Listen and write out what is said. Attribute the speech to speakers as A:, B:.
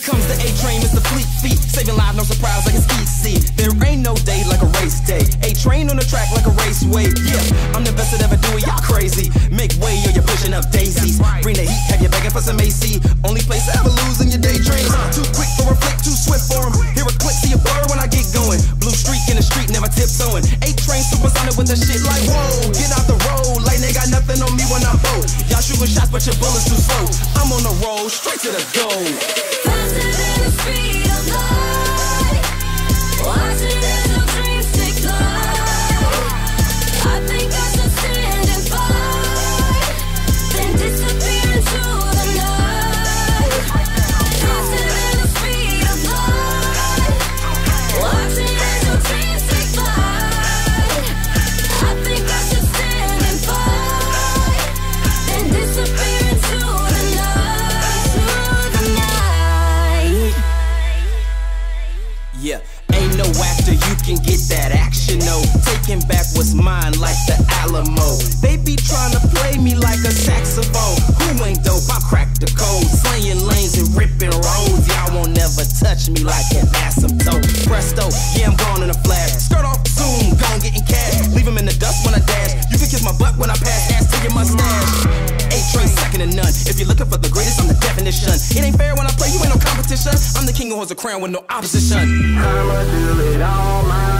A: comes the A train, Mr. Fleet Feet. Saving lives, no surprise, like it's easy. There ain't no day like a race day. A-Train on the track like a raceway. Yeah, I'm the best that ever do it, y'all crazy. Make way or you're pushing up daisies. Bring the heat, have you begging for some AC. A supersonic with the shit like whoa. Get out the road, like they got nothing on me when I boat. Y'all shooting shots, but your bullets too slow. I'm on the road, straight to the goal.
B: Faster than the speed of light.
A: Actor you can get that action, no. Taking back what's mine like the Alamo. They be trying to play me like a saxophone. Who ain't dope? I crack the code. Slaying lanes and ripping roads. Y'all won't never touch me like an asymptote. Presto, yeah, I'm gone in a flash. Skirt off soon, gone getting cash. Leave 'em in the dust It ain't fair when I play, you ain't no competition. I'm the king who holds a crown with no opposition.
C: I'ma do it all my